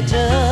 religion.